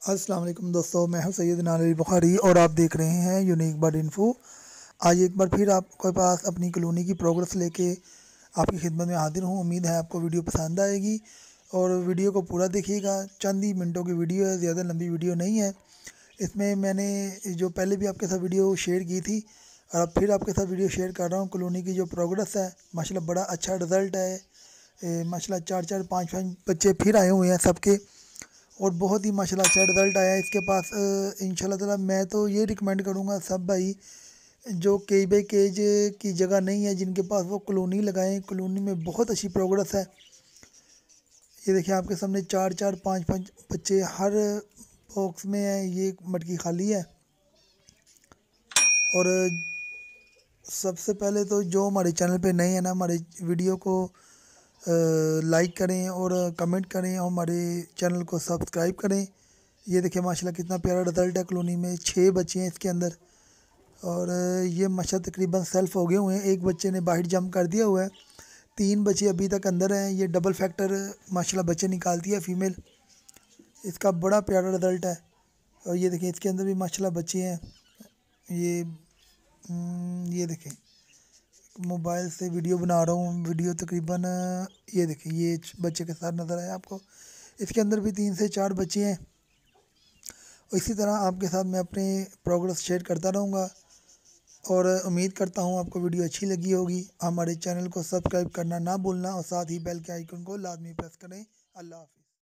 अस्सलाम वालेकुम दोस्तों, मैं हूँ सैयद नाली बुखारी और आप देख रहे हैं यूनिक बर्ड इन्फो आज एक बार फिर आपके पास अपनी कॉलोनी की प्रोग्रेस लेके आपकी खिदमत में हाजिर हूँ। उम्मीद है आपको वीडियो पसंद आएगी। और वीडियो को पूरा देखिएगा। चंद ही मिनटों की वीडियो है, ज़्यादा लंबी वीडियो नहीं है। इसमें मैंने जो पहले भी आपके साथ वीडियो शेयर की थी, और अब फिर आपके साथ वीडियो शेयर कर रहा हूँ। कॉलोनी की जो प्रोग्रेस है माशा बड़ा अच्छा रिज़ल्ट है। माशा चार चार, पाँच पाँच बच्चे फिर आए हुए हैं सबके। और बहुत ही माशाल्लाह अच्छा रिज़ल्ट आया इसके पास। इन ताला मैं तो ये रिकमेंड करूँगा सब भाई, जो केज बाई केज की जगह नहीं है, जिनके पास वो कॉलोनी लगाएँ। कॉलोनी में बहुत अच्छी प्रोग्रेस है। ये देखिए आपके सामने चार चार, पाँच पाँच बच्चे हर बॉक्स में है, ये मटकी खाली है। और सबसे पहले तो जो हमारे चैनल पे नए हैं ना, हमारे वीडियो को लाइक करें और कमेंट करें और हमारे चैनल को सब्सक्राइब करें। ये देखिए माशाल्लाह कितना प्यारा रिज़ल्ट है कॉलोनी में। छः बच्चे हैं इसके अंदर। और ये माशा तकरीबन सेल्फ हो गए हुए हैं। एक बच्चे ने बाहर जंप कर दिया हुआ है। तीन बच्चे अभी तक अंदर हैं। ये डबल फैक्टर माशाल्लाह बच्चे निकालती है फ़ीमेल इसका बड़ा प्यारा रिज़ल्ट है। और ये देखें इसके अंदर भी माशाल्लाह बच्चे हैं। ये हम्म, ये देखें। मोबाइल से वीडियो बना रहा हूँ। वीडियो तकरीबन, ये देखिए, ये बच्चे के साथ नज़र आया आपको। इसके अंदर भी तीन से चार बच्चे हैं। इसी तरह आपके साथ मैं अपने प्रोग्रेस शेयर करता रहूँगा। और उम्मीद करता हूँ आपको वीडियो अच्छी लगी होगी। हमारे चैनल को सब्सक्राइब करना ना भूलना और साथ ही बेल के आइकन को लाजमी प्रेस करें। अल्लाह हाफि